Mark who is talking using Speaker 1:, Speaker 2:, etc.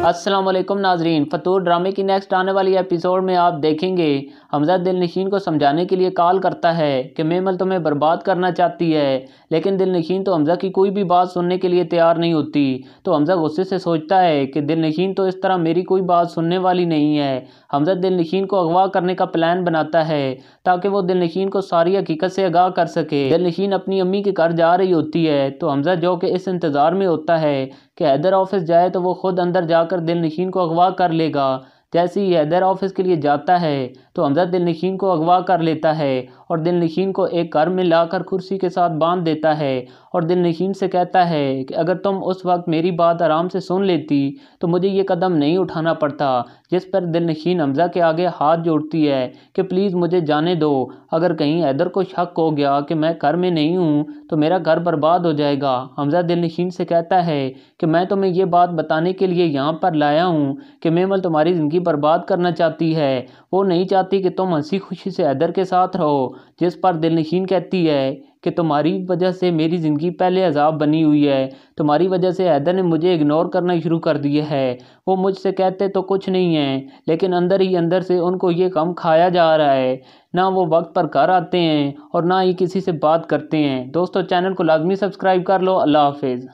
Speaker 1: वालेकुम नाजरीन, फतूर ड्रामे की नेक्स्ट आने वाली एपिसोड में आप देखेंगे, हमजा दिल नशीन को समझाने के लिए कॉल करता है कि मेमल तुम्हें बर्बाद करना चाहती है, लेकिन दिल नशीन तो हमजा की कोई भी बात सुनने के लिए तैयार नहीं होती। तो हमजा गुस्से से सोचता है कि दिल नशीन तो इस तरह मेरी कोई बात सुनने वाली नहीं है। हमजा दिल नशीन को अगवा करने का प्लान बनाता है, ताकि वो दिल नशीन को सारी हकीकत से आगाह कर सके। दिल नशीन अपनी अम्मी के घर जा रही होती है तो हमजा जो कि इस इंतज़ार में होता है कि हैदर ऑफ़िस जाए तो वो खुद अंदर जाकर दिल नशीन को अगवा कर लेगा। जैसे ही हैदर ऑफ़िस के लिए जाता है तो हमजा दिल नशीन को अगवा कर लेता है और दिल नशीन को एक घर में लाकर कुर्सी के साथ बाँध देता है और दिल नशीन से कहता है कि अगर तुम उस वक्त मेरी बात आराम से सुन लेती तो मुझे ये कदम नहीं उठाना पड़ता, जिस पर दिल नशीन हमजा के आगे हाथ जोड़ती है कि प्लीज़ मुझे जाने दो। अगर कहीं हैदर को शक हो गया कि मैं घर में नहीं हूँ तो मेरा घर बर्बाद हो जाएगा। हमजा दिल नशीन से कहता है कि मैं तुम्हें ये बात बताने के लिए यहाँ पर लाया हूँ कि मेमल तुम्हारी ज़िंदगी बर्बाद करना चाहती है। वो नहीं चाहती कि तुम हँसी खुशी से हैदर के साथ रहो। जिस पर दिल नशीन कहती है कि तुम्हारी वजह से मेरी ज़िंदगी पहले अजाब बनी हुई है, तुम्हारी वजह से हैदर ने मुझे इग्नोर करना शुरू कर दिया है। वो मुझसे कहते तो कुछ नहीं है, लेकिन अंदर ही अंदर से उनको ये कम खाया जा रहा है। ना वो वक्त पर घर आते हैं और ना ही किसी से बात करते हैं। दोस्तों चैनल को लाजमी सब्सक्राइब कर लो। अल्लाह हाफिज़।